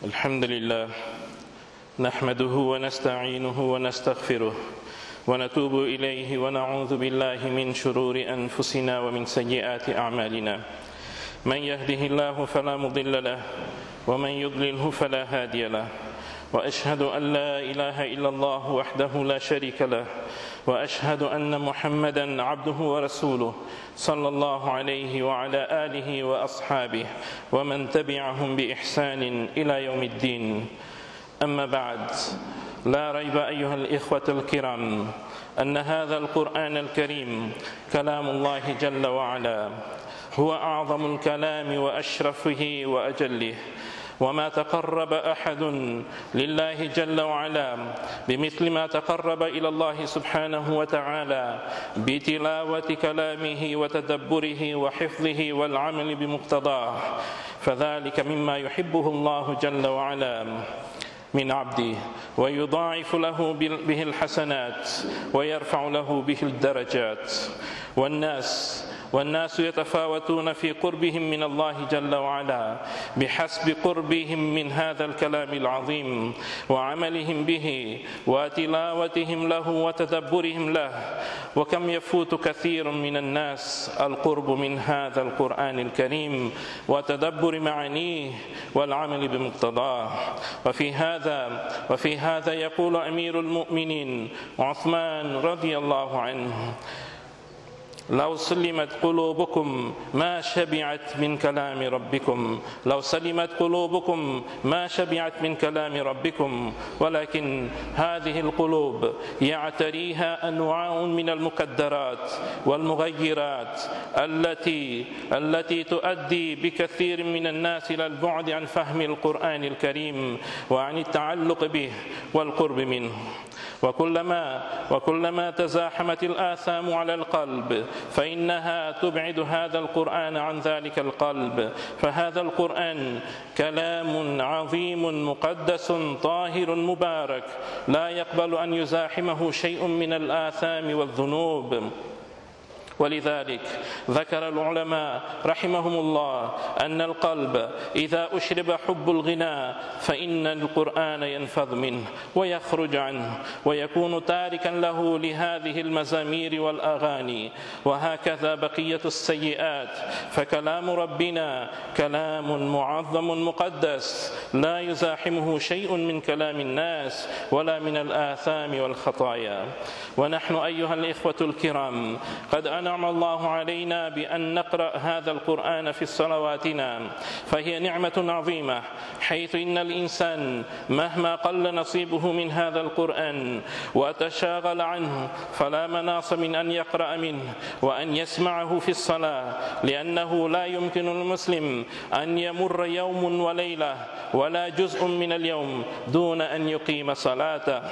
الحمد لله. نحمده ونستعينه ونستغفره ونتوب إليه ونعوذ بالله من شرور أنفسنا ومن سيئات أعمالنا. من يهده الله فلا مضل له ومن يضلله فلا هادي له. وأشهد أن لا إله إلا الله وحده لا شريك له وأشهد أن محمدا عبده ورسوله صلى الله عليه وعلى آله وأصحابه ومن تبعهم بإحسان إلى يوم الدين. أما بعد لا ريب أيها الإخوة الكرام أن هذا القرآن الكريم كلام الله جل وعلا هو أعظم الكلام وأشرفه وأجله. وما تقرب أحد لله جل وعلا بمثل ما تقرب إلى الله سبحانه وتعالى بتلاوة كلامه وتدبره وحفظه والعمل بمقتضاه. فذلك مما يحبه الله جل وعلا من عبده ويضاعف له به الحسنات ويرفع له به الدرجات. والناس والناس يتفاوتون في قربهم من الله جل وعلا بحسب قربهم من هذا الكلام العظيم وعملهم به وتلاوتهم له وتدبرهم له. وكم يفوت كثير من الناس القرب من هذا القرآن الكريم وتدبر معانيه والعمل بمقتضاه. وفي هذا وفي هذا يقول أمير المؤمنين عثمان رضي الله عنه لو سلمت قلوبكم ما شبعت من كلام ربكم. لو سلمت قلوبكم ما شبعت من كلام ربكم. ولكن هذه القلوب يعتريها أنواع من المكدرات والمغيرات التي التي تؤدي بكثير من الناس إلى البعد عن فهم القرآن الكريم وعن التعلق به والقرب منه. وكلما وكلما تزاحمت الآثام على القلب فإنها تبعد هذا القرآن عن ذلك القلب. فهذا القرآن كلام عظيم مقدس طاهر مبارك لا يقبل أن يزاحمه شيء من الآثام والذنوب. ولذلك ذكر العلماء رحمهم الله أن القلب إذا أشرب حب الغناء فإن القرآن ينفذ منه ويخرج عنه ويكون تاركا له لهذه المزامير والأغاني وهكذا بقية السيئات فكلام ربنا كلام معظم مقدس لا يزاحمه شيء من كلام الناس ولا من الآثام والخطايا ونحن أيها الإخوة الكرام قد أنا أنعم الله علينا بأن نقرأ هذا القرآن في صلواتنا فهي نعمة عظيمة حيث إن الإنسان مهما قل نصيبه من هذا القرآن وتشاغل عنه فلا مناص من أن يقرأ منه وأن يسمعه في الصلاة لأنه لا يمكن المسلم أن يمر يوم وليلة ولا جزء من اليوم دون أن يقيم صلاته.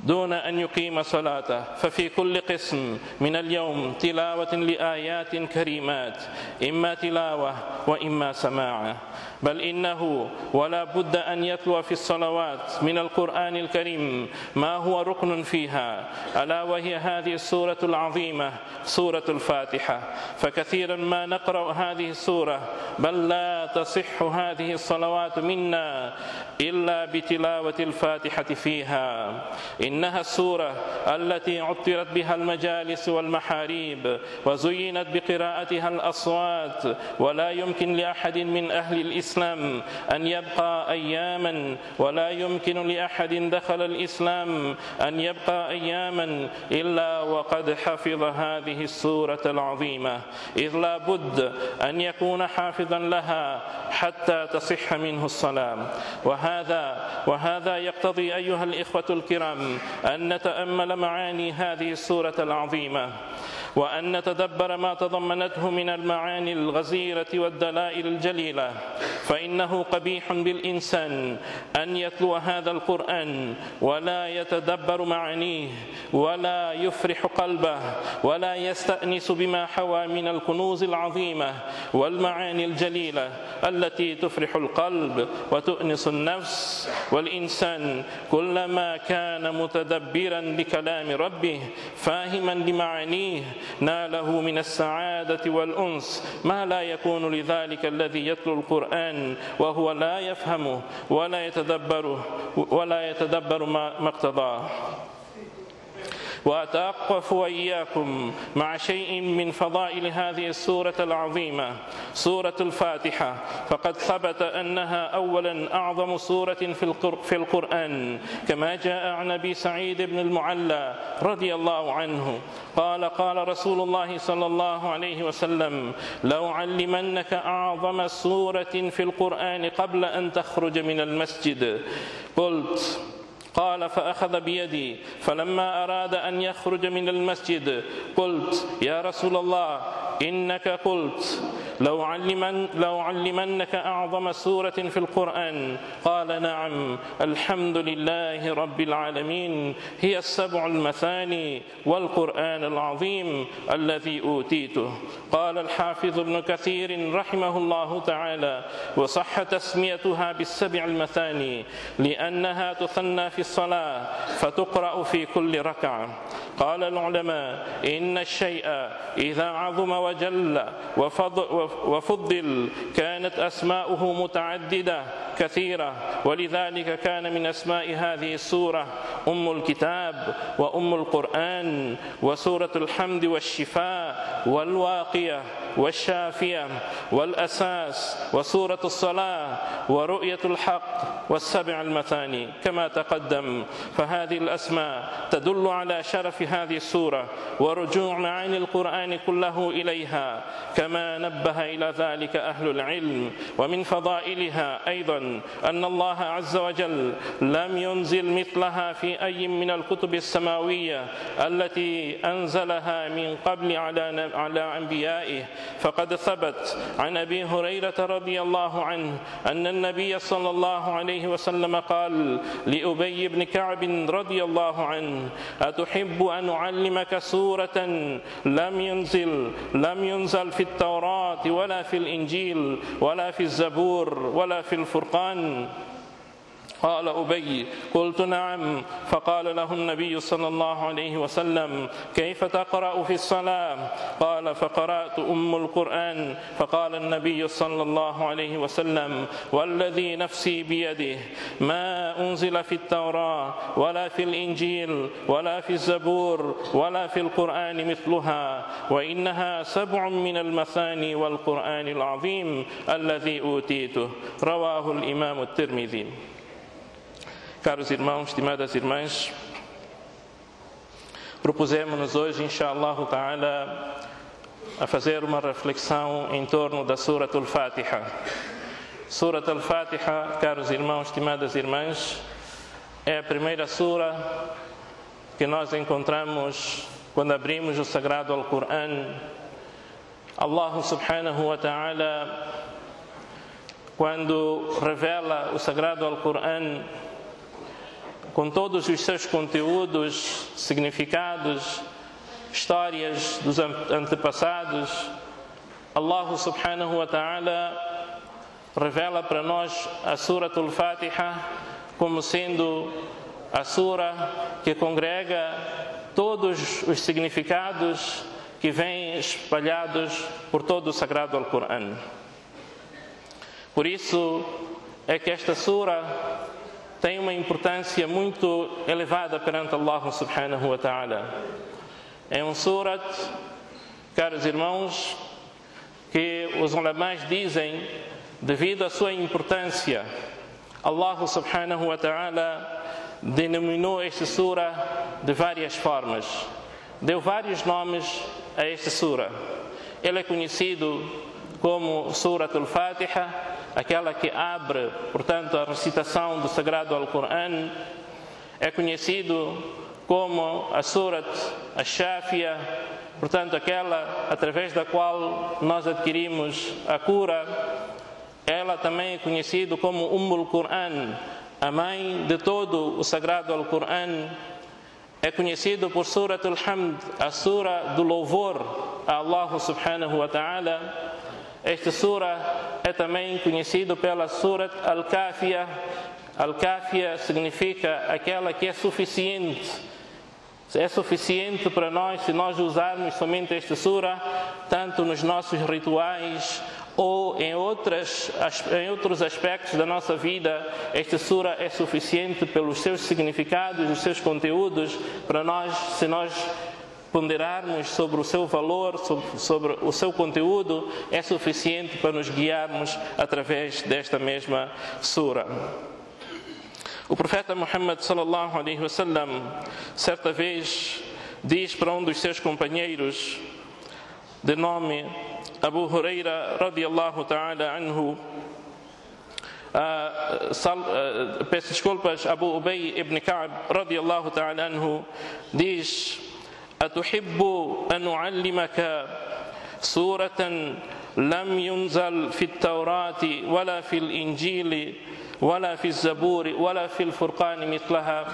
دون أن يقيم صلاته. ففي كل قسم من اليوم تلاوة لآيات كريمات إما تلاوة وإما سماعة. بل إنه ولا بد أن يتلو في الصلوات من القرآن الكريم ما هو ركن فيها ألا وهي هذه السورة العظيمة سورة الفاتحة. فكثيرا ما نقرأ هذه السورة بل لا تصح هذه الصلوات منا إلا بتلاوة الفاتحة فيها. إنها السورة التي عطرت بها المجالس والمحاريب وزينت بقراءتها الأصوات ولا يمكن لأحد من أهل الإسلام الإسلام أن يبقى أياما ولا يمكن لأحد دخل الإسلام أن يبقى أياما إلا وقد حفظ هذه السورة العظيمة. إذ لا بد أن يكون حافظا لها حتى تصح منه الصلاة. وهذا وهذا يقتضي أيها الإخوة الكرام أن نتأمل معاني هذه السورة العظيمة. وأن نتدبر ما تضمنته من المعاني الغزيرة والدلائل الجليلة. فإنه قبيح بالإنسان أن يتلو هذا القرآن ولا يتدبر معانيه ولا يفرح قلبه ولا يستأنس بما حوى من الكنوز العظيمة والمعاني الجليلة التي تفرح القلب وتؤنس النفس والإنسان كلما كان متدبرا لكلام ربه فاهما لمعانيه ناله من السعادة والأنس ما لا يكون لذلك الذي يتلو القرآن وهو لا يفهمه ولا يتدبره ولا يتدبر ما اقتضاه. وأتوقف وإياكم مع شيء من فضائل هذه السورة العظيمة سورة الفاتحة. فقد ثبت أنها أولا أعظم سورة في القرآن كما جاء عن أبي سعيد بن المعلى رضي الله عنه. قال قال رسول الله صلى الله عليه وسلم لو علمنك أعظم سورة في القرآن قبل أن تخرج من المسجد. قال فأخذ بيدي فلما أراد أن يخرج من المسجد قلت يا رسول الله إنك قلت لو, علمن لو علمنك أعظم سورة في القرآن قال نعم الحمد لله رب العالمين هي السبع المثاني والقرآن العظيم الذي أوتيته. قال الحافظ ابن كثير رحمه الله تعالى وصح تسميتها بالسبع المثاني لأنها تثنى في الصلاة فتقرأ في كل ركعة. قال العلماء إن الشيء إذا عظم وجل وفضل كانت أسماؤه متعددة كثيرة ولذلك كان من أسماء هذه السورة أم الكتاب وأم القرآن وسورة الحمد والشفاء والواقية والشافية والأساس وسورة الصلاة ورؤية الحق والسبع المثاني كما تقدم. فهذه الأسماء تدل على شرف هذه السورة ورجوع معاني القرآن كله إليها كما نبه إلى ذلك أهل العلم. ومن فضائلها أيضا أن الله عز وجل لم ينزل مثلها في أي من الكتب السماوية التي أنزلها من قبل على على أنبيائه. فقد ثبت عن أبي هريرة رضي الله عنه أن النبي صلى الله عليه وسلم قال لأبي بن كعب رضي الله عنه أتحب أن أعلمك سورة لم ينزل لم ينزل في التوراة ولا في الإنجيل ولا في الزبور ولا في الفرقان. قال أبي قلت نعم. فقال له النبي صلى الله عليه وسلم كيف تقرأ في الصلاة؟ قال فقرأت أم القرآن. فقال النبي صلى الله عليه وسلم والذي نفسي بيده ما أنزل في التوراة ولا في الإنجيل ولا في الزبور ولا في القرآن مثلها وإنها سبع من المثاني والقرآن العظيم الذي أوتيته. رواه الإمام الترمذي. Caros irmãos, estimadas irmãs, propusemos-nos hoje, inshallah ta'ala, a fazer uma reflexão em torno da Surat al-Fatiha. Surat al-Fatiha, caros irmãos, estimadas irmãs, é a primeira sura que nós encontramos quando abrimos o Sagrado Al-Quran. Allah subhanahu wa ta'ala, quando revela o Sagrado Al-Quran, com todos os seus conteúdos, significados, histórias dos antepassados, Allah subhanahu wa ta'ala revela para nós a Surah Al-Fatiha como sendo a sura que congrega todos os significados que vêm espalhados por todo o sagrado Al-Quran. Por isso é que esta sura tem uma importância muito elevada perante Allah subhanahu wa ta'ala. É um surat, caros irmãos, que os ulamás dizem, devido à sua importância, Allah subhanahu wa ta'ala denominou esta sura de várias formas. Deu vários nomes a esta sura. Ele é conhecido como Surat al-Fatiha, aquela que abre, portanto, a recitação do Sagrado Alcorão, é conhecido como a Surat Ash-Shafia, portanto, aquela através da qual nós adquirimos a cura. Ela também é conhecida como Ummul Quran, a mãe de todo o Sagrado Alcorão. É conhecido por Surat Al-Hamd, a sura do louvor a Allah subhanahu wa ta'ala esta sura é também conhecido pela Surat Al-Kafia. Al-Kafia significa aquela que é suficiente. É suficiente para nós se nós usarmos somente esta sura, tanto nos nossos rituais ou em, outras, em outros aspectos da nossa vida, esta sura é suficiente pelos seus significados, os seus conteúdos, para nós, se nós ponderarmos sobre o seu valor, sobre, sobre, o seu conteúdo, é suficiente para nos guiarmos através desta mesma sura. O profeta Muhammad sallallahu alaihi wasallam certa vez diz para um dos seus companheiros de nome Abu Huraira radiallahu ta'ala anhu Uh, sal, uh, peço desculpas, Abu Ubay ibn Ka'b radiallahu ta'ala anhu diz أتحب أن أعلمك سورة لم ينزل في التوراة ولا في الإنجيل ولا في الزبور ولا في الفرقان مثلها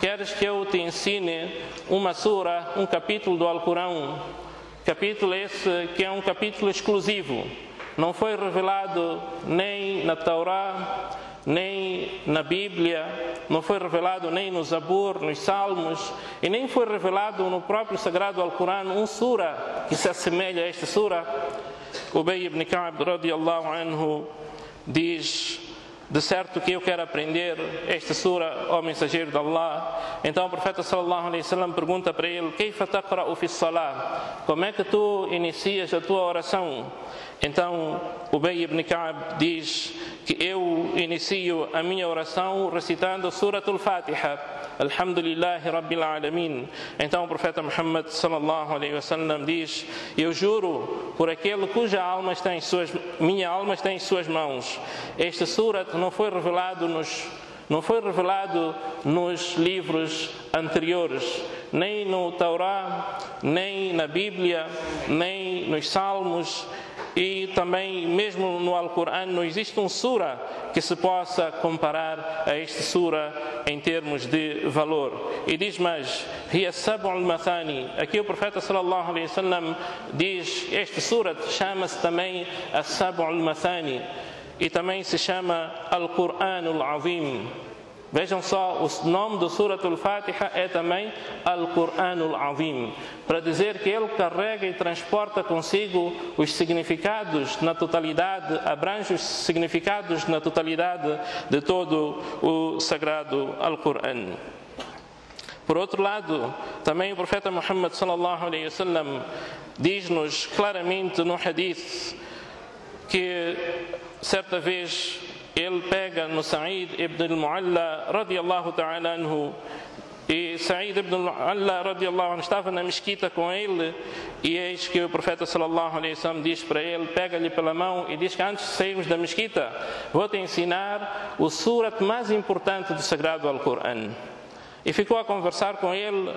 Queres que eu te ensine uma sura, um capítulo do Alcorão? Capítulo esse que é um capítulo exclusivo. Não foi revelado nem na Taurá, nem na Bíblia, não foi revelado nem no Zabur, nos Salmos, e nem foi revelado no próprio Sagrado Alcorão um sura que se assemelha a esta sura. Ubay ibn Ka'b radiallahu anhu diz de certo que eu quero aprender esta sura, ó mensageiro de Allah. Então o profeta sallallahu alaihi wasallam pergunta para ele: "Kaifa taqra'u fi salah?" Como é que tu inicias a tua oração? Então Ubay ibn Ka'b diz que eu inicio a minha oração recitando Suratul Fatiha. Alhamdulillahi Rabbil Alamin. Então o profeta Muhammad sallallahu alaihi wasallam diz: Eu juro por aquele cuja alma está em suas minha alma está em suas mãos. Este surat não foi revelado nos não foi revelado nos livros anteriores, nem no Taurá, nem na Bíblia, nem nos Salmos, e também mesmo no Alcorão não existe um sura que se possa comparar a este sura em termos de valor. E diz mais, mathani. Aqui o profeta sallallahu alaihi wasallam diz, este sura chama-se também a Sab'ul Mathani e também se chama Al-Qur'an Al-Azim. Vejam só, o nome do Surat al-Fatiha é também Al-Qur'an al-Azim, para dizer que ele carrega e transporta consigo os significados na totalidade, abrange os significados na totalidade de todo o sagrado Al-Qur'an. Por outro lado, também o profeta Muhammad sallallahu alaihi wasallam diz-nos claramente no hadith que certa vez ele pega no Sa'id ibn al-Mu'alla radiallahu ta'ala anhu. E Sa'id ibn al-Mu'alla radiallahu anhu estava na mesquita com ele. E eis que o profeta sallallahu alaihi wasallam diz para ele pega-lhe pela mão e diz que antes de sairmos da mesquita vou te ensinar o surat mais importante do sagrado Al-Qur'an. E ficou a conversar com ele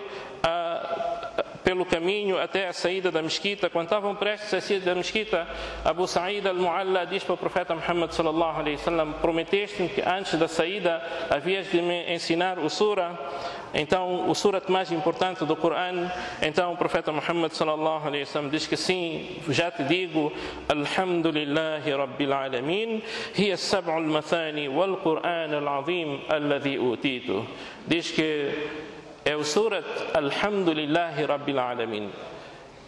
pelo caminho até a saída da mesquita. Quando estavam prestes a sair da mesquita, Abu Sa'id al-Mu'alla diz para o profeta Muhammad sallallahu alaihi wasallam: Prometeste-me que antes da saída havias de me ensinar o sura, então o surat mais importante do Coran. Então o profeta Muhammad sallallahu alaihi wasallam diz que sim, já te digo: Alhamdulillahi Rabbil Alamin, hiya sab'ul mathani wal Quran al-azim alladhi utitu. Diz que é o Surat Alhamdulillahi Rabbil Alamin.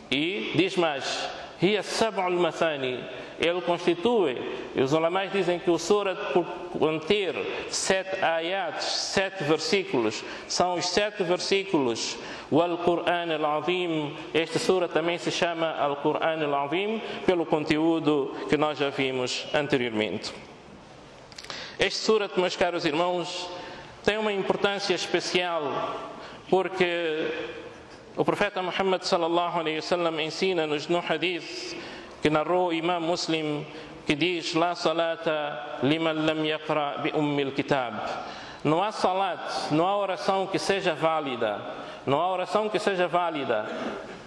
E diz mais, Hiya Sab'ul Mathani. Ele constitui, os ulamais dizem que o Surat, por conter sete ayats, sete versículos, são os sete versículos. O Al-Quran Al-Azim, este Surat também se chama Al-Quran Al-Azim, pelo conteúdo que nós já vimos anteriormente. Este Surat, meus caros irmãos, tem uma importância especial porque o profeta Muhammad sallallahu alaihi wasallam ensina-nos no hadith que narrou o Imam Muslim que diz la salata liman lam yaqra bi ummil kitab. Não há salat, não há oração que seja válida, não há oração que seja válida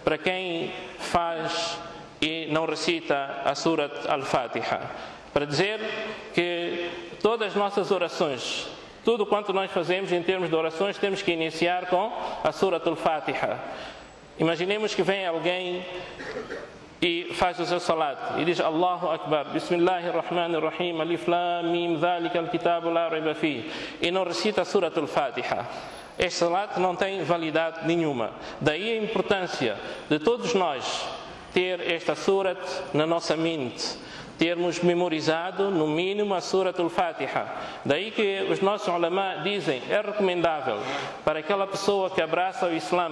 para quem faz e não recita a surat al-Fatiha. Para dizer que todas as nossas orações tudo quanto nós fazemos em termos de orações temos que iniciar com a Surat al-Fatiha. Imaginemos que vem alguém e faz o seu salat e diz Allahu Akbar, Bismillahirrahmanirrahim, Alif Lam Mim, Zalika al-Kitabu la raiba fi e não recita a Surat al-Fatiha. este salat não tem validade nenhuma. Daí a importância de todos nós ter esta surat na nossa mente, termos memorizado no mínimo a surat al-Fatiha. Daí que os nossos ulama dizem, é recomendável para aquela pessoa que abraça o Islã,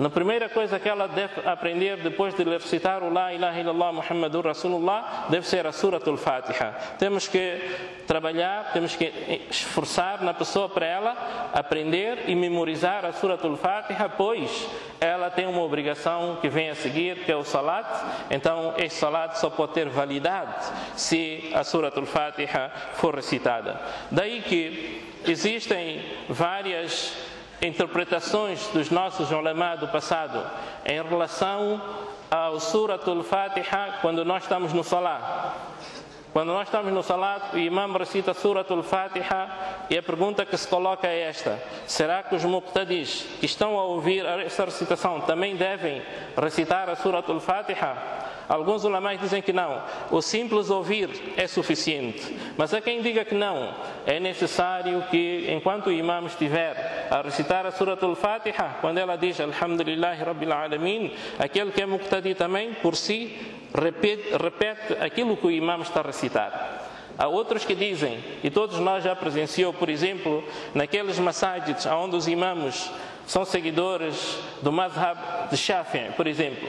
na primeira coisa que ela deve aprender depois de recitar o La ilaha illallah Muhammadur Rasulullah deve ser a Suratul Fatiha. Temos que trabalhar, temos que esforçar na pessoa para ela aprender e memorizar a Suratul Fatiha, pois ela tem uma obrigação que vem a seguir, que é o Salat. Então, este Salat só pode ter validade se a Suratul Fatiha for recitada. Daí que existem várias interpretações dos nossos ulama do passado em relação ao Suratul Fatiha quando nós estamos no Salah. Quando nós estamos no Salat, o imam recita Suratul Fatiha e a pergunta que se coloca é esta: será que os muqtadis que estão a ouvir esta recitação também devem recitar a Suratul Fatiha? Alguns ulamais dizem que não. O simples ouvir é suficiente. Mas há quem diga que não. É necessário que, enquanto o imam estiver a recitar a Surah Al-Fatiha, quando ela diz Alhamdulillah Rabbil Alamin, aquele que é muqtadi também, por si, repete, repete aquilo que o imam está a recitar. Há outros que dizem, e todos nós já presenciou, por exemplo, naqueles massajids onde os imãs são seguidores do madhab de Shafi'i, por exemplo.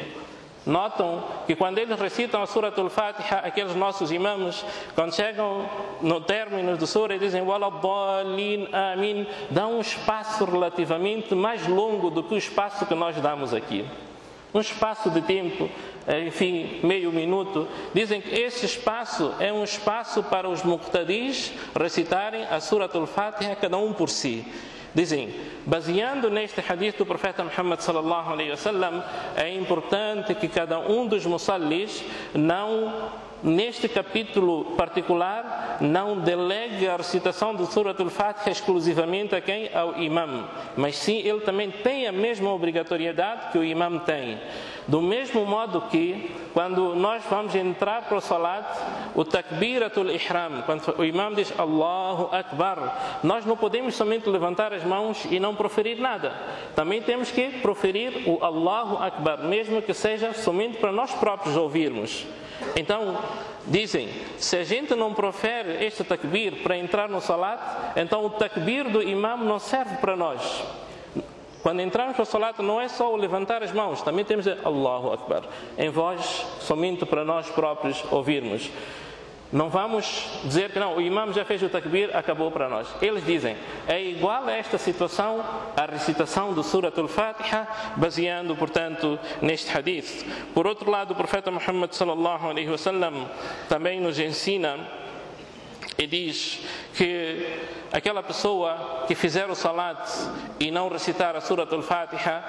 Notam que quando eles recitam a Surah Al-Fatiha, aqueles nossos imãs, quando chegam no término do Surah, dizem Walabalin Amin, dão um espaço relativamente mais longo do que o espaço que nós damos aqui. Um espaço de tempo, enfim, meio minuto. Dizem que esse espaço é um espaço para os muqtadis recitarem a Surah Al-Fatiha, cada um por si. Dizem, baseando neste hadith do profeta Muhammad sallallahu alaihi wasallam, é importante que cada um dos musallis não neste capítulo particular, não delegue a recitação do Surat al-Fatiha exclusivamente a quem? Ao imam. Mas sim, ele também tem a mesma obrigatoriedade que o imam tem. Do mesmo modo que, quando nós vamos entrar para o salat, o takbiratul ihram, quando o imam diz Allahu Akbar, nós não podemos somente levantar as mãos e não proferir nada. Também temos que proferir o Allahu Akbar, mesmo que seja somente para nós próprios ouvirmos. Então, dizem, se a gente não profere este takbir para entrar no salat, então o takbir do imam não serve para nós. Quando entramos no salat, não é só o levantar as mãos, também temos Allahu Akbar, em voz somente para nós próprios ouvirmos. Não vamos dizer que não, o imam já fez o takbir, acabou para nós. Eles dizem, é igual a esta situação a recitação do Surat al-Fatiha, baseando, portanto, neste hadith. Por outro lado, o profeta Muhammad sallallahu alaihi wasallam também nos ensina e diz que aquela pessoa que fizer o salat e não recitar a Surat al-Fatiha,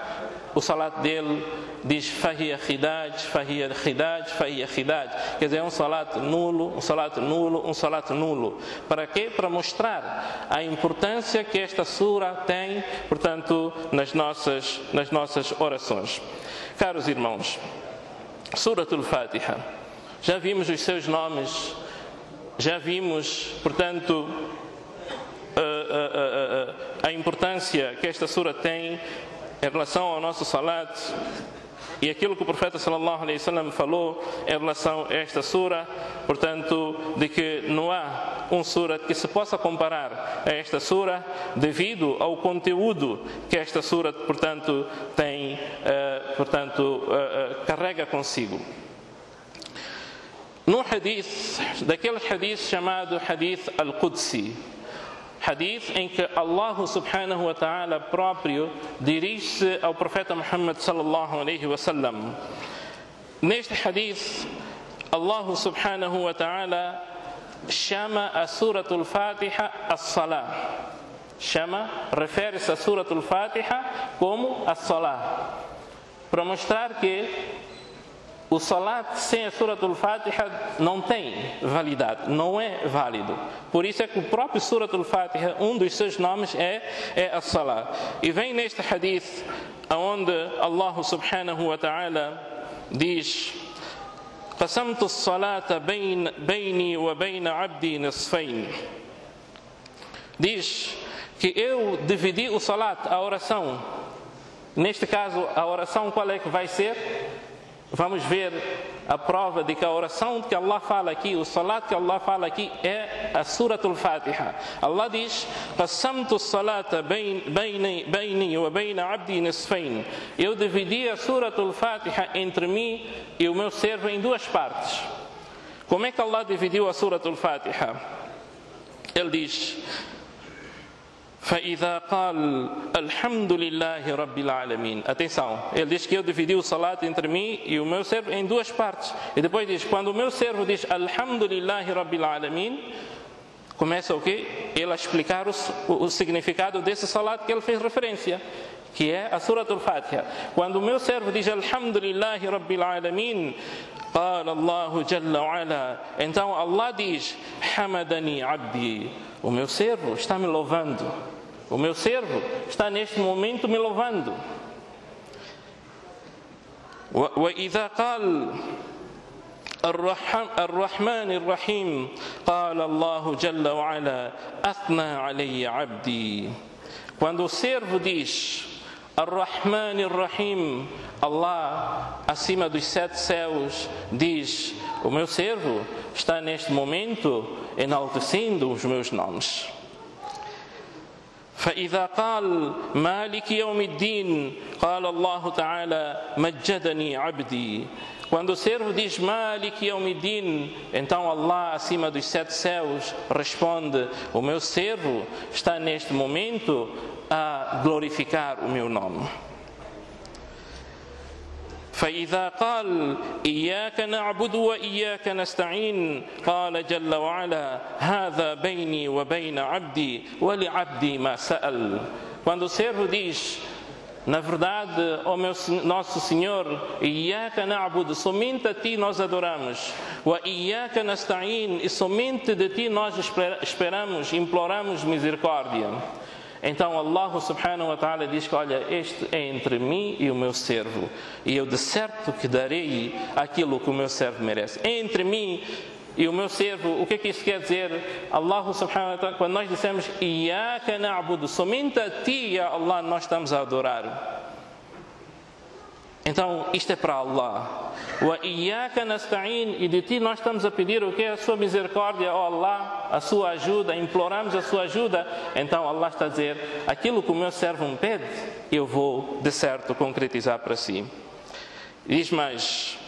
o salat dele diz Fahia Khidaj, Fahia Khidaj, Fahia Khidaj. Quer dizer, é um salat nulo, um salat nulo, um salat nulo. Para quê? Para mostrar a importância que esta sura tem, portanto, nas nossas, nas nossas orações. Caros irmãos, Surat al-Fatiha, já vimos os seus nomes, já vimos, portanto, a, a, a, a importância que esta sura tem em relação ao nosso salat e aquilo que o profeta sallallahu alaihi wasallam falou em relação a esta sura, portanto, de que não há um sura que se possa comparar a esta sura devido ao conteúdo que esta sura, portanto, tem, uh, portanto, uh, uh, carrega consigo. نو حدیث دکل حدیث شماد حدیث القدسی حدیث انکه الله سبحانه و تعالی پراپریو دیریس أو پروفیت محمد صلی الله عليه و سلم نیشت حدیث الله سبحانه و تعالی شما سورة الفاتحة الصلاة. شما رفیرس سورة الفاتحة کومو الصلاة. Para mostrar que o salat sem a Suratul Fatiha não tem validade, não é válido. Por isso é que o próprio Suratul Fatiha, um dos seus nomes é, é a salat. E vem neste hadith, onde Allah subhanahu wa ta'ala diz: قسمت الصلاة بين بيني وبين عبدي نصفين. Diz que eu dividi o salat, a oração. Neste caso, a oração qual é que vai ser? Vamos ver a prova de que a oração que Allah fala aqui, o salat que Allah fala aqui é a Suratul Fatiha. Allah diz: "Qassamtu salata baini wa baina 'abdi nisfain". Eu dividi a Suratul Fatiha entre mim e o meu servo em duas partes. Como é que Allah dividiu a Suratul Fatiha? Ele diz: فإذا قال الحمد لله رب العالمين Atenção, ele diz que eu dividi o salat entre mim e o meu servo em duas partes. E depois diz, quando o meu servo diz Alhamdulillah Rabbil Alamin, começa o quê? Ele a explicar o, o, o significado desse salat que ele fez referência que é a Surah Al-Fatiha. Quando o meu servo diz Alhamdulillah Rabbil Alamin, قال الله جل وعلا então Allah diz حمدني عبدي o meu servo está me louvando o meu servo está neste momento me louvando وإذا قال الرحمن الرحيم قال الله جل وعلا أثنى علي عبدي quando o servo diz Ar-Rahman Ar-Rahim, Allah, acima dos sete céus, diz: O meu servo está neste momento enaltecendo os meus nomes. فإذا قال مالك يوم الدين قال الله تعالى مجدني عبدي quando o servo diz Malik Yawmiddin, então Allah acima dos sete céus responde: O meu servo está neste momento a glorificar o meu nome. فإذا قال إياك نعبد وإياك نستعين قال جل وعلا هذا بيني وبين عبدي ولعبدي ما سأل Quando o servo diz na verdade, ó meu, nosso Senhor, Iyaka na'budu, somente a Ti nós adoramos. Iyaka nasta'in, e somente de Ti nós esperamos, imploramos misericórdia. Então Allah subhanahu wa ta'ala diz que olha, este é entre mim e o meu servo, e eu de certo que darei aquilo que o meu servo merece. Entre mim e o meu servo, o que é que isso quer dizer? Allah subhanahu wa ta'ala, quando nós dissemos Iyaka na'budu, somente a ti, ya Allah, nós estamos a adorar. Então, isto é para Allah. E de ti nós estamos a pedir o que? A sua misericórdia, ó oh Allah, a sua ajuda, imploramos a sua ajuda. Então, Allah está a dizer: aquilo que o meu servo me pede, eu vou de certo concretizar para si. Diz mais.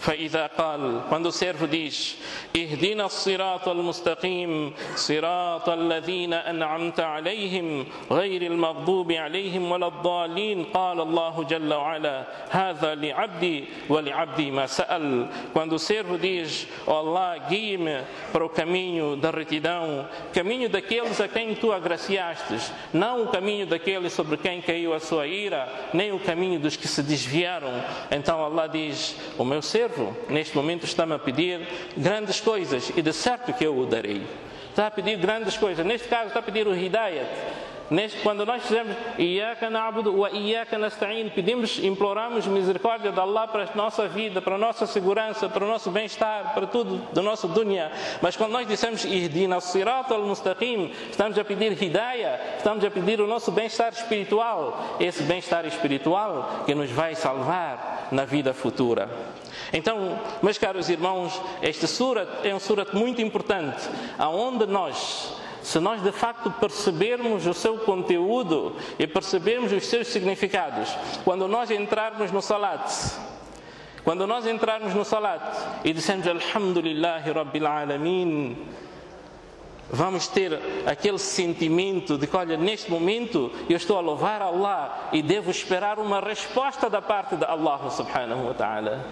فإذا قال quando o servo diz اهدنا الصراط المستقيم صراط الذين أنعمت عليهم غير المغضوب عليهم ولا الضالين قال الله جل وعلا هذا لعبدي ولعبدي ما سأل quando o servo diz oh Allah guie-me para o caminho da retidão caminho daqueles a quem tu agraciastes não o caminho daqueles sobre quem caiu a sua ira nem o caminho dos que se desviaram então Allah diz o meu servo servo, neste momento, está-me a pedir grandes coisas e de certo que eu o darei. Está a pedir grandes coisas. Neste caso, está a pedir o Hidayat. Neste, quando nós fizemos pedimos, imploramos misericórdia de Allah para a nossa vida, para a nossa segurança, para o nosso bem-estar, para tudo do nosso dunya. Mas quando nós dissemos al-mustaqim, estamos a pedir Hidayah, estamos a pedir o nosso bem-estar espiritual, esse bem-estar espiritual que nos vai salvar na vida futura. Então, meus caros irmãos, esta surat é um surat muito importante, aonde nós se nós de facto percebermos o seu conteúdo e percebermos os seus significados, quando nós entrarmos no salat, quando nós entrarmos no salat e dissermos Alhamdulillah Rabbil Alamin, vamos ter aquele sentimento de que, olha, neste momento eu estou a louvar Allah e devo esperar uma resposta da parte de Allah subhanahu wa ta'ala.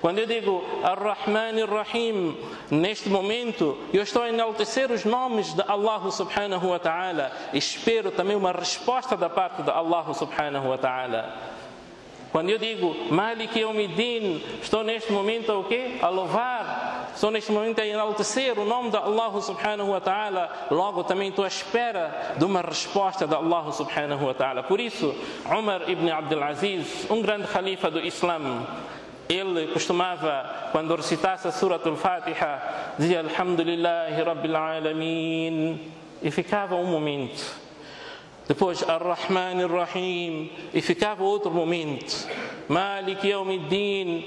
Quando eu digo Ar-Rahman Ar-Rahim, neste momento eu estou a enaltecer os nomes de Allah subhanahu wa ta'ala. Espero também uma resposta da parte de Allah subhanahu wa ta'ala. Quando eu digo Malik Yawmiddin, estou neste momento a, o quê? a louvar, estou neste momento a enaltecer o nome de Allah subhanahu wa ta'ala, logo também estou à espera de uma resposta de Allah subhanahu wa ta'ala. Por isso, Umar ibn Abdul Aziz, um grande khalifa do Islã, ele costumava, quando recitasse a Surat al-Fatiha, dizia Alhamdulillahi Rabbil Alamin e ficava um momento. depois Ar-Rahman Ar-Rahim, e ficava outro momento, Malik Yawmiddin,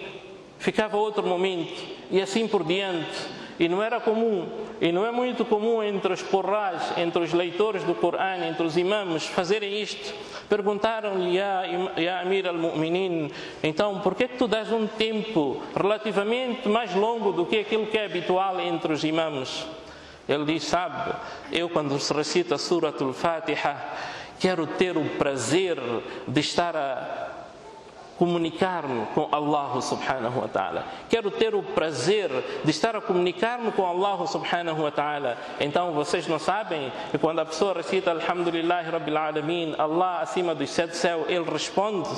ficava outro momento, e assim por diante. E não era comum, e não é muito comum entre os porrais, entre os leitores do Corão, entre os imãs, fazerem isto. Perguntaram-lhe, Ya Amir al-Mu'minin, então, por que tu dás um tempo relativamente mais longo do que aquilo que é habitual entre os imãs? Ele diz: Sabe, eu quando se recita a Suratul Fatiha, quero ter o prazer de estar a comunicar-me com Allah subhanahu wa ta'ala. Quero ter o prazer de estar a comunicar-me com Allah subhanahu wa ta'ala. Então vocês não sabem que quando a pessoa recita Alhamdulillah Rabbil Alamin, Allah acima dos sete céus, ele responde.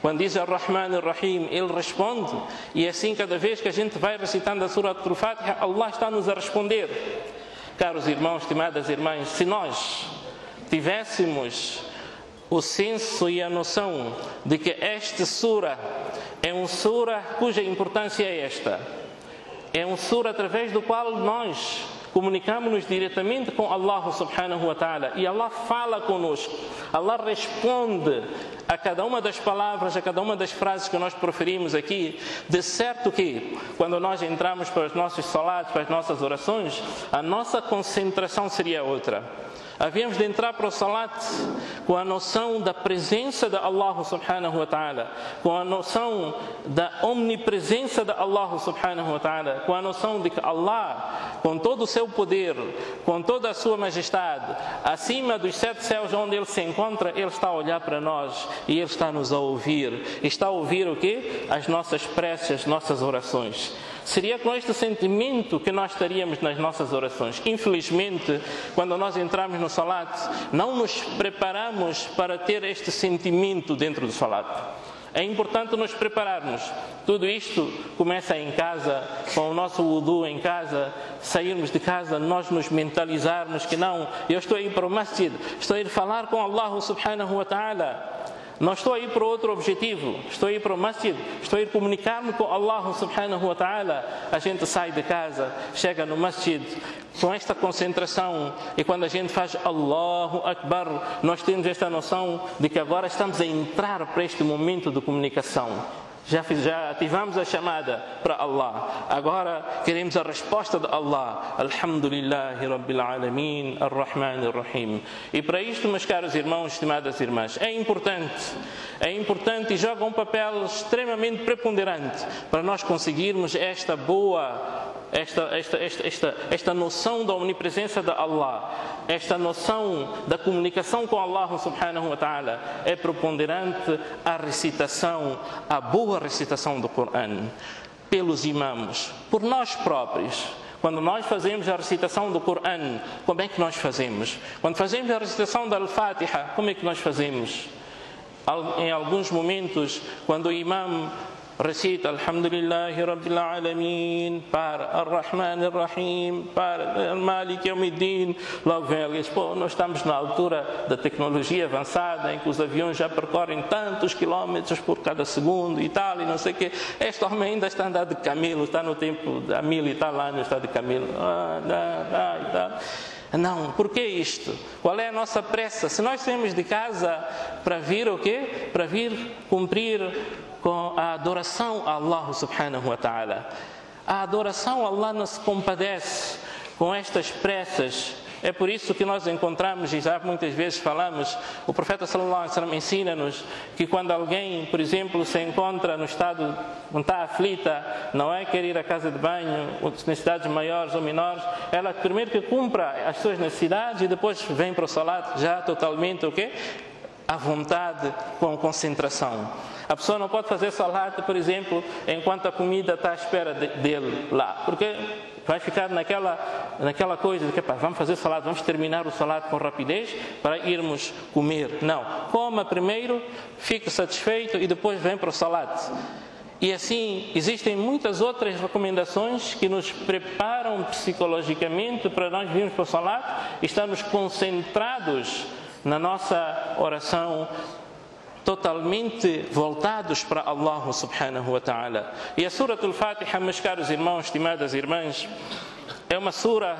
Quando diz Ar-Rahman Ar-Rahim, ele responde. E é assim, cada vez que a gente vai recitando a Surah Al-Fatiha, Allah está-nos a responder. Caros irmãos, estimadas irmãs, se nós tivéssemos o senso e a noção de que esta sura é um sura cuja importância é esta. É um sura através do qual nós comunicamos-nos diretamente com Allah subhanahu wa ta'ala e Allah fala conosco. Allah responde a cada uma das palavras, a cada uma das frases que nós proferimos aqui. De certo que, quando nós entramos para os nossos salados, para as nossas orações, a nossa concentração seria outra. Havíamos de entrar para o salat com a noção da presença de Allah subhanahu wa ta'ala, com a noção da omnipresença de Allah subhanahu wa ta'ala, com a noção de que Allah, com todo o seu poder, com toda a sua majestade, acima dos sete céus onde Ele se encontra, Ele está a olhar para nós e Ele está nos a ouvir. Está a ouvir o quê? As nossas preces, as nossas orações. Seria com este sentimento que nós estaríamos nas nossas orações. Infelizmente, quando nós entramos no salat, não nos preparamos para ter este sentimento dentro do salat. É importante nos prepararmos. Tudo isto começa em casa, com o nosso wudu em casa, sairmos de casa, nós nos mentalizarmos que não, eu estou a ir para o masjid, estou a ir falar com Allah subhanahu wa ta'ala. Não estou a ir para outro objetivo, estou a ir para o masjid, estou a ir comunicar-me com Allah subhanahu wa ta'ala. A gente sai de casa, chega no masjid com esta concentração e quando a gente faz Allahu Akbar, nós temos esta noção de que agora estamos a entrar para este momento de comunicação. Já, fiz, já ativamos a chamada para Allah. Agora queremos a resposta de Allah. Alhamdulillah Rabbil Alamin, Ar-Rahman Ar-Rahim. E para isto, meus caros irmãos, estimadas irmãs, é importante, é importante e joga um papel extremamente preponderante para nós conseguirmos esta boa esta, esta, esta, esta, esta noção da omnipresença de Allah, esta noção da comunicação com Allah subhanahu wa ta'ala é preponderante a recitação, a boa recitação do Coran pelos imãs, por nós próprios. Quando nós fazemos a recitação do Coran, como é que nós fazemos? Quando fazemos a recitação da Al-Fatiha, como é que nós fazemos? Em alguns momentos, quando o imã Alhamdulillahi Rabbil Alamin, para Ar-Rahman Ar-Rahim, para Al-Malik Yawmiddin, logo vem pô, nós estamos na altura da tecnologia avançada, em que os aviões já percorrem tantos quilómetros por cada segundo e tal, e não sei o quê. Este homem ainda está a andar de camelo, está no tempo da mil e tal anos, está de camelo. Ah, dá, dá, e tal. Não, por que isto? Qual é a nossa pressa? Se nós saímos de casa para vir o quê? Para vir cumprir com a adoração a Allah subhanahu wa ta'ala. A adoração a Allah não se compadece com estas pressas. É por isso que nós encontramos, e já muitas vezes falamos, o profeta sallallahu alaihi wasallam ensina-nos que quando alguém, por exemplo, se encontra no estado, não está aflita, não é querer ir à casa de banho, necessidades maiores ou menores, ela primeiro que cumpra as suas necessidades e depois vem para o salat já totalmente o quê? À vontade, com concentração. A pessoa não pode fazer salada, por exemplo, enquanto a comida está à espera de, dele lá, porque vai ficar naquela, naquela coisa de que pá, vamos fazer salada, vamos terminar o salado com rapidez para irmos comer. Não, coma primeiro, fique satisfeito e depois vem para o salado. E assim, existem muitas outras recomendações que nos preparam psicologicamente para nós virmos para o salado e estarmos concentrados na nossa oração totalmente voltados para Allah subhanahu wa ta'ala. E a Surah Al-Fatiha, meus caros irmãos, estimadas irmãs, é uma sura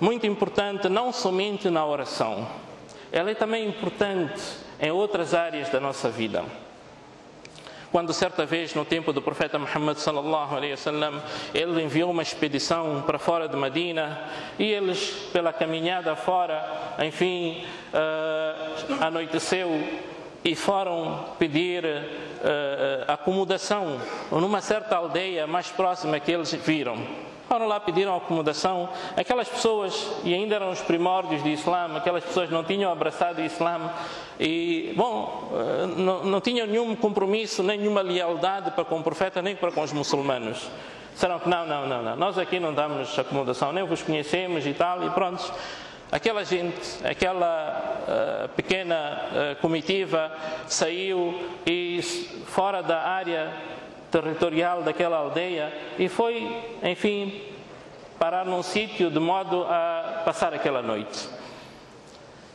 muito importante não somente na oração, ela é também importante em outras áreas da nossa vida. Quando certa vez, no tempo do profeta Muhammad sallallahu alaihi wasallam, ele enviou uma expedição para fora de Medina e eles, pela caminhada fora, enfim, uh, anoiteceu e foram pedir uh, acomodação numa certa aldeia mais próxima que eles viram. Foram lá, pediram acomodação. Aquelas pessoas, e ainda eram os primórdios do Islã, aquelas pessoas não tinham abraçado o Islã e, bom, eh, não, não tinham nenhum compromisso, nem nenhuma lealdade para com o profeta, nem para com os muçulmanos. Disseram que não, não, não, não, nós aqui não damos acomodação, nem vos conhecemos e tal, e pronto. Aquela gente, aquela uh, pequena uh, comitiva saiu e fora da área territorial daquela aldeia e foi, enfim, parar num sítio de modo a passar aquela noite.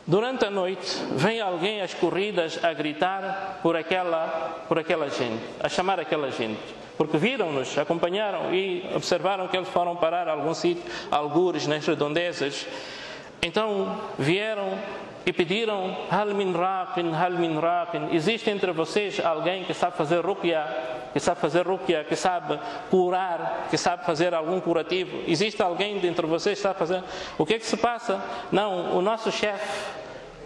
Durante a noite, vem alguém às corridas a gritar por aquela, por aquela gente, a chamar aquela gente. Porque viram-nos, acompanharam e observaram que eles foram parar a algum sítio, algures nas redondezas. Então vieram e pediram: Hal min raqin, hal min raqin. Existe entre vocês alguém que sabe fazer ruqya, que sabe fazer ruqya, que sabe curar, que sabe fazer algum curativo? Existe alguém entre vocês que sabe fazer? O que é que se passa? Não, o nosso chefe,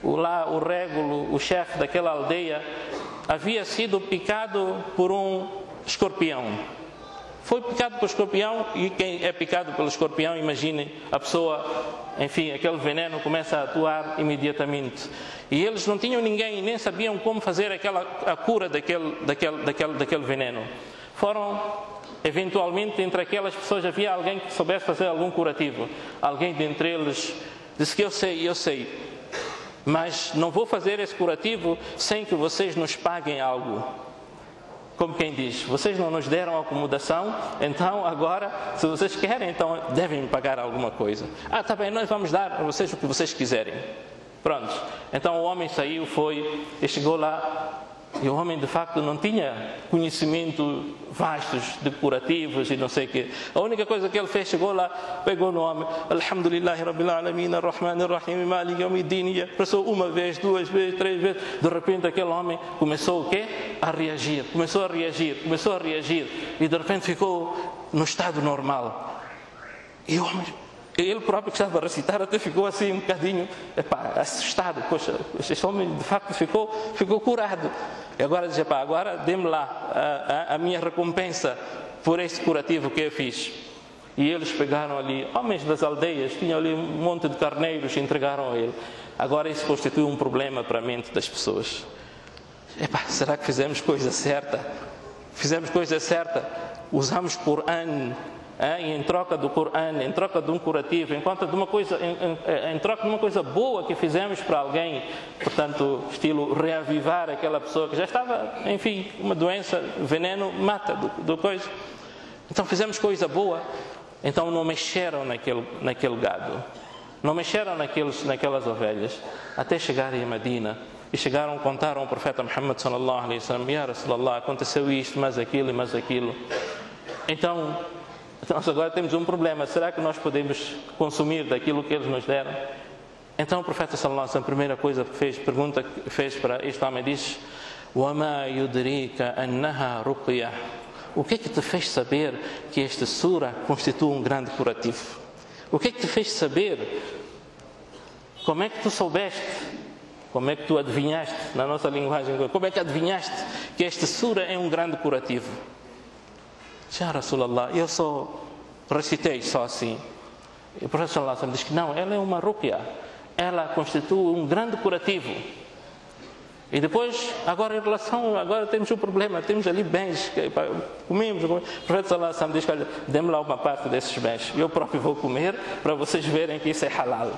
o lá o régulo, o chefe daquela aldeia, havia sido picado por um escorpião. Foi picado pelo escorpião e quem é picado pelo escorpião, imaginem, a pessoa, enfim, aquele veneno começa a atuar imediatamente. E eles não tinham ninguém, nem sabiam como fazer aquela, a cura daquele, daquele, daquele, daquele veneno. Foram, eventualmente, entre aquelas pessoas havia alguém que soubesse fazer algum curativo. Alguém dentre eles disse que eu sei, eu sei, mas não vou fazer esse curativo sem que vocês nos paguem algo como quem diz, vocês não nos deram acomodação, então agora, se vocês querem, então devem pagar alguma coisa. Ah, está bem, nós vamos dar a vocês o que vocês quiserem. Pronto. Então o homem saiu, foi e chegou lá e o homem de facto não tinha conhecimento vastos de curativos e não sei o quê. A única coisa que ele fez, chegou lá, pegou no homem, Alhamdulillah Rabbil Alamin, Ar-Rahman Ar-Rahim, Malik passou uma vez, duas vezes, três vezes. De repente aquele homem começou o quê? A reagir, começou a reagir, começou a reagir e de repente ficou no estado normal. E o homem ele próprio que estava a recitar até ficou assim um bocadinho epá, assustado. Poxa, este homem de facto ficou, ficou curado. E agora diz, epá, agora dê-me lá a, a, a minha recompensa por este curativo que eu fiz. E eles pegaram ali, homens das aldeias, tinham ali um monte de carneiros e entregaram a ele. Agora isso constitui um problema para a mente das pessoas. Epá, será que fizemos coisa certa? Fizemos coisa certa? Usamos Corão em troca do Corão, em troca de um curativo, em, de uma coisa, em, em, em, troca de uma coisa boa que fizemos para alguém, portanto, estilo reavivar aquela pessoa que já estava, enfim, uma doença, veneno mata do, do coisa. Então fizemos coisa boa, então não mexeram naquele, naquele gado, não mexeram naqueles, naquelas ovelhas, até chegarem a Medina. E chegaram, contaram ao profeta Muhammad sallallahu alaihi wasallam, Ya Rasulallah, aconteceu isto, mais aquilo e mais aquilo. Então, nós agora temos um problema. Será que nós podemos consumir daquilo que eles nos deram? Então o profeta sallallahu alaihi wasallam, a primeira coisa que fez, pergunta que fez para este homem diz: "Wama yudrika annaha ruqya?" O que é que te fez saber que esta sura constitui um grande curativo? O que é que te fez saber? Como é que tu soubeste? Como é que tu adivinhaste na nossa linguagem? Como é que adivinhaste que esta sura é um grande curativo? Já Rasulallah, eu só recitei só assim. E o professor Sallallahu diz que não, ela é uma rúpia. Ela constitui um grande curativo. E depois, agora em relação, agora temos um problema, temos ali bens, que, comemos. O profeta Sallallahu diz que dê-me lá uma parte desses bens. Eu próprio vou comer para vocês verem que isso é halal.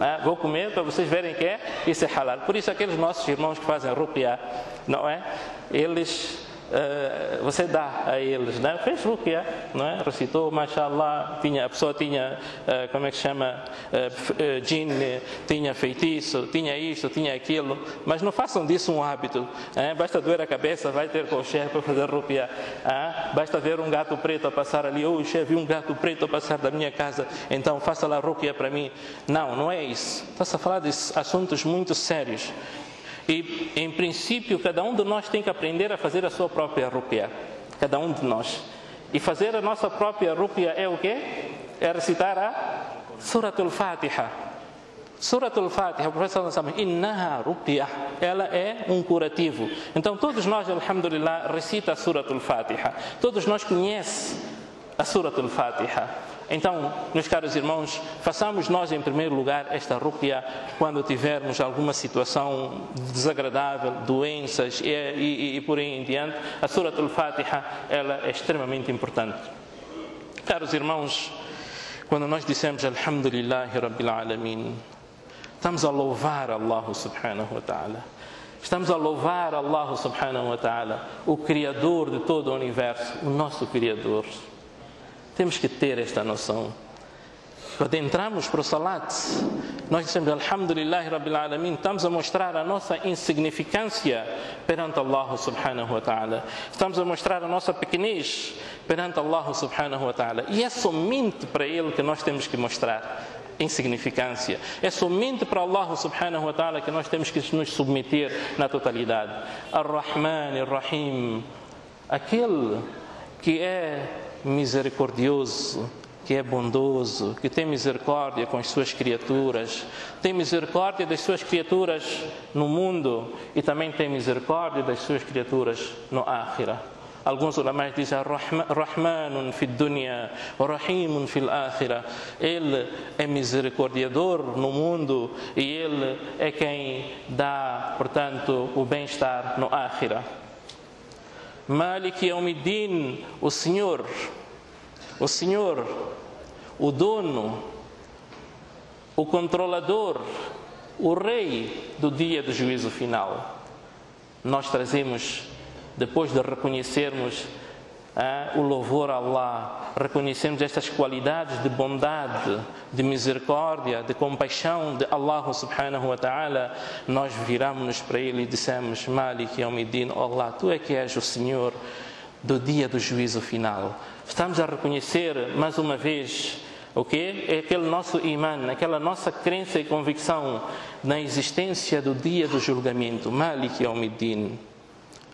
Ah, vou comer para vocês verem que é, isso é halal. Por isso aqueles nossos irmãos que fazem rupiá, não é? Eles uh, você dá a eles, né? fez ruqya, não é? recitou, mashallah, tinha, a pessoa tinha, uh, como é que chama, uh, tinha feitiço, tinha isto, tinha aquilo, mas não façam disso um hábito. Hein? Basta doer a cabeça, vai ter com o chefe para fazer ruqya. Hein? Basta ver um gato preto a passar ali, oh, chefe, vi um gato preto a passar da minha casa, então faça lá ruqya para mim. Não, não é isso. Está-se a falar de assuntos muito sérios. E, em princípio, cada um de nós tem que aprender a fazer a sua própria rúpia. Cada um de nós. E fazer a nossa própria rúpia é o quê? É recitar a Suratul Fatiha. Suratul Fatiha, o professor chama Innaha Ruqya. Ela é um curativo. Então, todos nós, alhamdulillah, recita a Suratul Fatiha. Todos nós conhecem a Suratul Fatiha. Então, meus caros irmãos, façamos nós em primeiro lugar esta rúpia quando tivermos alguma situação desagradável, doenças e, e, e por aí em diante. A Surat al-Fatiha ela é extremamente importante. Caros irmãos, quando nós dissemos Alhamdulillah Rabbil Alamin, estamos a louvar Allah subhanahu wa ta'ala. Estamos a louvar Allah subhanahu wa ta'ala, o Criador de todo o universo, o nosso Criador. Temos que ter esta noção. Quando entramos para o Salat, nós dizemos Alhamdulillah Rabbil Alamin, estamos a mostrar a nossa insignificância perante Allah subhanahu wa ta'ala. Estamos a mostrar a nossa pequenez perante Allah subhanahu wa ta'ala. E é somente para Ele que nós temos que mostrar insignificância. É somente para Allah subhanahu wa ta'ala que nós temos que nos submeter na totalidade. Ar-Rahman, Ar-Rahim, aquele que é misericordioso, que é bondoso, que tem misericórdia com as suas criaturas, tem misericórdia das suas criaturas no mundo e também tem misericórdia das suas criaturas no Akhirah. Alguns ulamais dizem Rahmanun fi dunya, Rahimun fil akhirah. Ele é misericordiador no mundo e ele é quem dá, portanto, o bem-estar no akhirah. Malik Yawmiddin, o Senhor, o Senhor, o dono, o controlador, o rei do dia do juízo final. Nós trazemos, depois de reconhecermos ah, o louvor a Allah, reconhecemos estas qualidades de bondade, de misericórdia, de compaixão de Allah subhanahu wa ta'ala, nós viramos-nos para Ele e dissemos: Malik Yawmiddin, Allah, Tu é que és o Senhor do dia do juízo final. Estamos a reconhecer mais uma vez o que é aquele nosso imã, aquela nossa crença e convicção na existência do dia do julgamento. Malik Yawmiddin,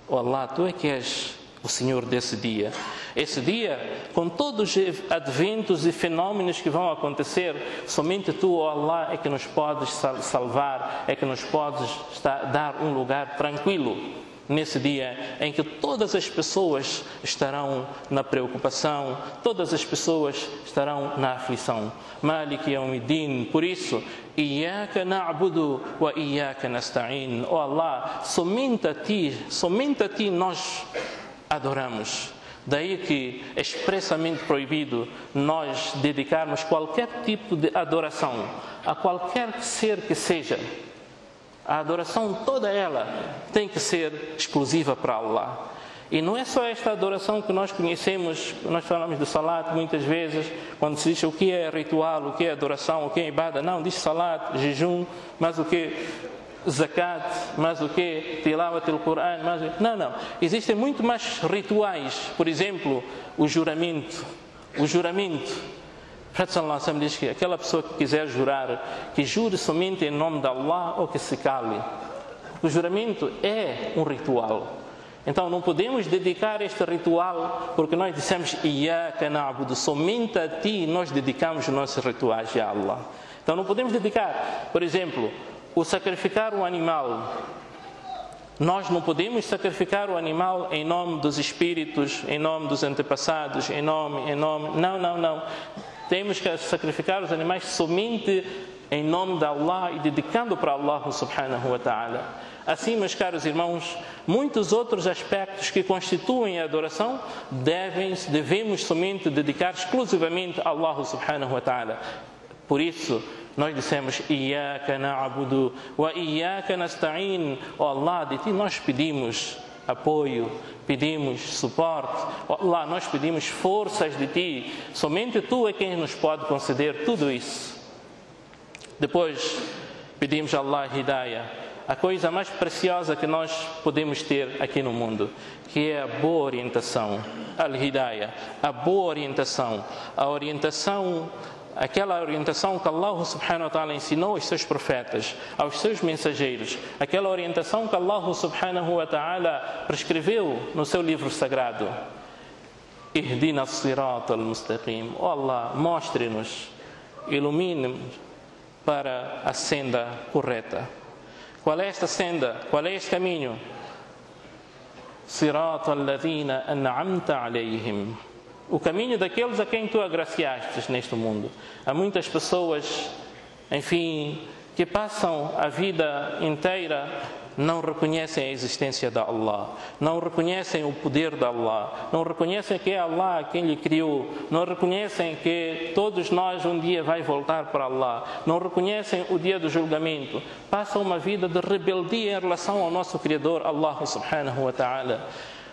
oh Allah, Tu é que és o Senhor desse dia. Esse dia, com todos os adventos e fenômenos que vão acontecer, somente tu, oh Allah, é que nos podes salvar, é que nos podes dar um lugar tranquilo nesse dia em que todas as pessoas estarão na preocupação, todas as pessoas estarão na aflição. Malik Yawmiddin, por isso, Iyaka na'budu wa iyaka nasta'in. Oh Allah, somente a ti, somente a ti nós adoramos. Daí que é expressamente proibido nós dedicarmos qualquer tipo de adoração a qualquer ser que seja. A adoração toda ela tem que ser exclusiva para Allah. E não é só esta adoração que nós conhecemos, nós falamos de salat muitas vezes, quando se diz o que é ritual, o que é adoração, o que é ibada. Não, diz salat, jejum, mas o que zakat, mais o que? Tilawat al-Quran, mais Não, não. Existem muito mais rituais. Por exemplo, o juramento. O juramento. O Profeta Sallallahu diz que aquela pessoa que quiser jurar, que jure somente em nome de Allah ou que se cale. O juramento é um ritual. Então não podemos dedicar este ritual porque nós dissemos somente a ti nós dedicamos os nossos rituais a Allah. Então não podemos dedicar, por exemplo, o sacrificar o animal. Nós não podemos sacrificar o animal em nome dos espíritos, em nome dos antepassados, em nome, em nome. Não, não, não. Temos que sacrificar os animais somente em nome de Allah e dedicando para Allah subhanahu wa ta'ala. Assim, meus caros irmãos, muitos outros aspectos que constituem a adoração devem, devemos somente dedicar exclusivamente a Allah subhanahu wa ta'ala. Por isso, nós dissemos Iyaka na'budu wa Iyaka nasta'in. Oh Allah, de ti nós pedimos apoio, pedimos suporte, lá nós pedimos forças de Ti. Somente Tu é quem nos pode conceder tudo isso. Depois pedimos a Allah Hidayah, a coisa mais preciosa que nós podemos ter aqui no mundo, que é a boa orientação, al-Hidayah, a boa orientação, a orientação aquela orientação que Allah subhanahu wa ta'ala ensinou aos seus profetas, aos seus mensageiros, aquela orientação que Allah subhanahu wa ta'ala prescreveu no seu livro sagrado. Ihdina sirat al-mustaqim. Oh Allah, mostre-nos, ilumine-nos para a senda correta. Qual é esta senda? Qual é este caminho? Sirat al-ladhina an'amta alayhim o caminho daqueles a quem tu agraciastes neste mundo. Há muitas pessoas, enfim, que passam a vida inteira não reconhecem a existência de Allah, não reconhecem o poder de Allah, não reconhecem que é Allah quem lhe criou, não reconhecem que todos nós um dia vai voltar para Allah, não reconhecem o dia do julgamento, passam uma vida de rebeldia em relação ao nosso Criador, Allah subhanahu wa ta'ala.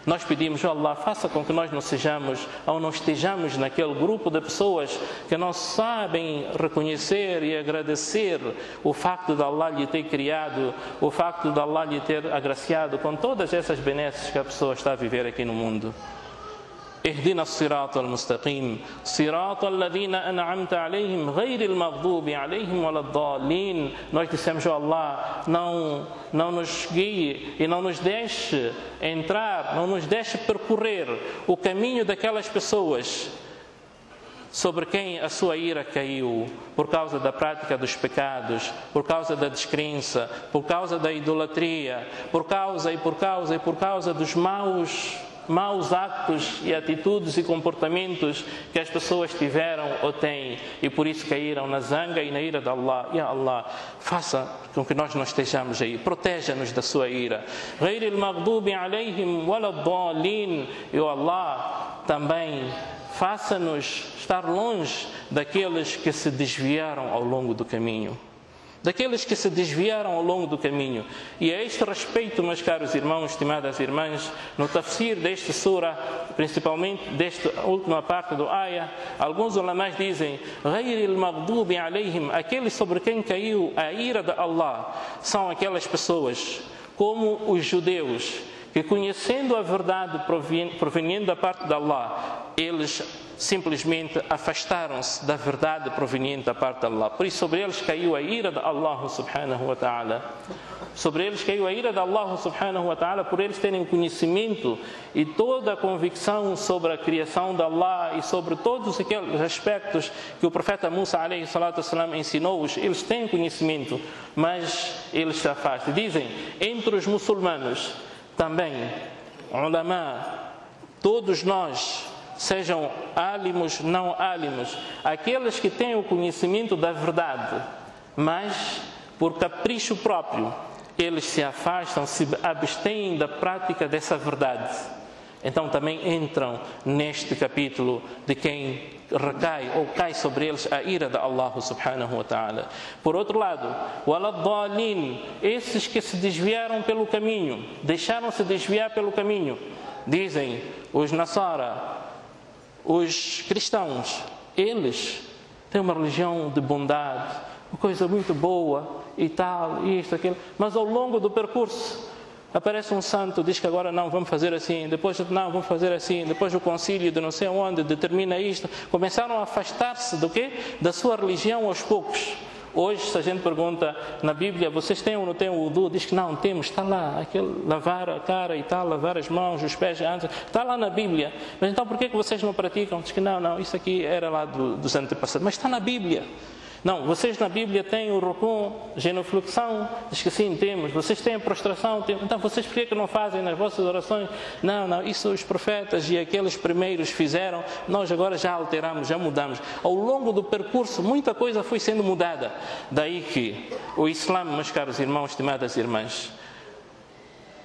Nós pedimos, oh Allah, faça com que nós não sejamos ou não estejamos naquele grupo de pessoas que não sabem reconhecer e agradecer o facto de Allah lhe ter criado, o facto de Allah lhe ter agraciado com todas essas benesses que a pessoa está a viver aqui no mundo. اهدنا الصراط المستقيم صراط الذين أنعمت عليهم غير المغضوب عليهم ولا الضالين nós dissemos oh Allah não não nos guie e não nos deixe entrar não nos deixe percorrer o caminho daquelas pessoas sobre quem a sua ira caiu por causa da prática dos pecados, por causa da descrença, por causa da idolatria, por causa e por causa e por causa dos maus maus actos e atitudes e comportamentos que as pessoas tiveram ou têm e por isso caíram na zanga e na ira de Allah. Ya Allah, faça com que nós não estejamos aí, proteja-nos da sua ira. Ghairil maghdubi alayhim waladhalin. E Allah também faça-nos estar longe daqueles que se desviaram ao longo do caminho daqueles que se desviaram ao longo do caminho. E a este respeito, meus caros irmãos, estimadas irmãs, no tafsir desta sura, principalmente desta última parte do ayah, alguns ulamás dizem: aqueles sobre quem caiu a ira de Allah, são aquelas pessoas como os judeus que conhecendo a verdade proveniente da parte de Allah, eles simplesmente afastaram-se da verdade proveniente da parte de Allah. Por isso, sobre eles caiu a ira de Allah subhanahu wa ta'ala. Sobre eles caiu a ira de Allah subhanahu wa ta'ala por eles terem conhecimento e toda a convicção sobre a criação de Allah e sobre todos aqueles aspectos que o profeta Musa alayhi salatu ensinou-os. Eles têm conhecimento, mas eles se afastam. Dizem, entre os muçulmanos também, ulama, todos nós sejam álimos, não álimos, aqueles que têm o conhecimento da verdade, mas por capricho próprio, eles se afastam, se abstêm da prática dessa verdade. Então também entram neste capítulo de quem recai ou cai sobre eles a ira de Allah subhanahu wa ta'ala. Por outro lado, esses que se desviaram pelo caminho, deixaram-se desviar pelo caminho, dizem os Nasara, os cristãos, eles têm uma religião de bondade, uma coisa muito boa e tal, isto, aquilo, mas ao longo do percurso aparece um santo, diz que agora não, vamos fazer assim, depois não, vamos fazer assim, depois o concílio de não sei onde determina isto, começaram a afastar-se do quê? Da sua religião aos poucos. Hoje, se a gente pergunta na Bíblia, vocês têm ou não têm o Udu? Diz que não, temos, está lá, aquele lavar a cara e tal, lavar as mãos, os pés antes, está lá na Bíblia. Mas então por que, que vocês não praticam? Diz que não, não, isso aqui era lá do, dos antepassados. Mas está na Bíblia. Não, vocês na Bíblia têm o rukum, genuflexão, diz que sim, temos. Vocês têm a prostração, temos. então vocês por que não fazem nas vossas orações? Não, não, isso os profetas e aqueles primeiros fizeram, nós agora já alteramos, já mudamos. Ao longo do percurso, muita coisa foi sendo mudada. Daí que o Islã, meus caros irmãos, estimadas irmãs,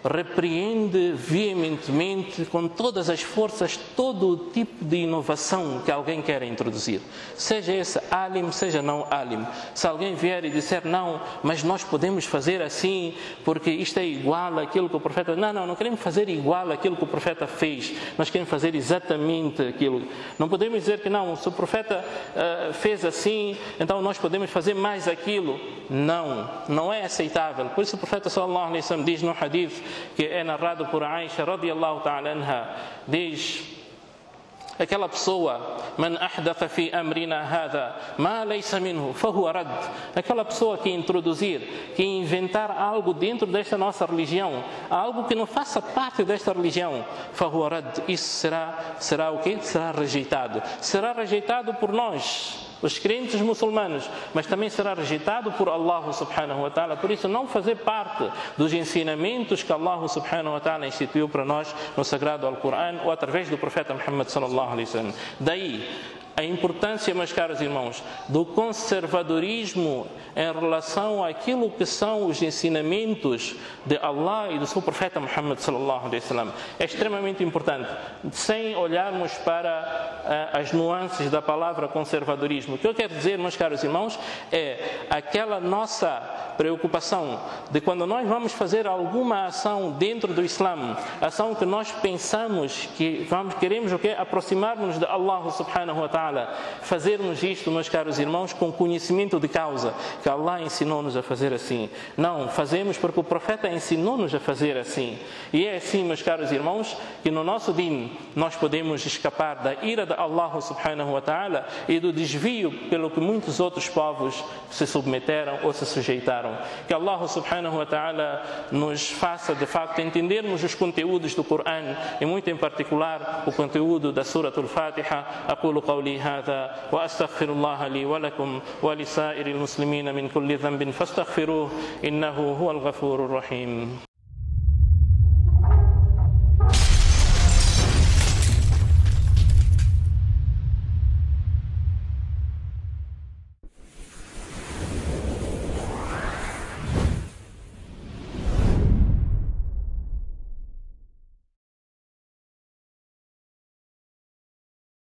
repreende veementemente, com todas as forças, todo o tipo de inovação que alguém quer introduzir. Seja esse alim, seja não alim. Se alguém vier e disser, não, mas nós podemos fazer assim, porque isto é igual àquilo que o profeta. Não, não, não queremos fazer igual àquilo que o profeta fez. Nós queremos fazer exatamente aquilo. Não podemos dizer que não, se o profeta uh, fez assim, então nós podemos fazer mais aquilo. Não, não é aceitável. Por isso o profeta sallallahu alaihi wasallam diz no hadith que é narrado por Aisha radiallahu ta'ala anha, diz aquela pessoa, man ahdatha fi amrina hadha ma laysa minhu fahuwa rad. Aquela pessoa que introduzir, que inventar algo dentro desta nossa religião, algo que não faça parte desta religião, fahuwa rad. Isso será será o quê? Será rejeitado. Será rejeitado por nós os crentes muçulmanos, mas também será rejeitado por Allah subhanahu wa ta'ala. Por isso, não fazer parte dos ensinamentos que Allah subhanahu wa ta'ala instituiu para nós no Sagrado Al-Quran ou através do profeta Muhammad sallallahu alaihi wasallam. Daí, a importância, meus caros irmãos, do conservadorismo em relação àquilo que são os ensinamentos de Allah e do seu profeta Muhammad sallallahu alaihi wasallam é extremamente importante, sem olharmos para uh, as nuances da palavra conservadorismo. O que eu quero dizer, meus caros irmãos, é aquela nossa preocupação de quando nós vamos fazer alguma ação dentro do Islã, ação que nós pensamos que vamos queremos o que aproximar-nos de Allah subhanahu wa ta'ala, fazermos isto, meus caros irmãos, com conhecimento de causa, que Allah ensinou-nos a fazer assim. Não, fazemos porque o profeta ensinou-nos a fazer assim. E é assim, meus caros irmãos, que no nosso din nós podemos escapar da ira de Allah subhanahu wa ta'ala e do desvio pelo que muitos outros povos se submeteram ou se sujeitaram. Que Allah subhanahu wa ta'ala nos faça de facto entendermos os conteúdos do Coran e muito em particular o conteúdo da Surah Al-Fatiha. أقول قولي هذا وأستغفر الله لي ولكم ولسائر المسلمين من كل ذنب فاستغفروه إنه هو الغفور الرحيم.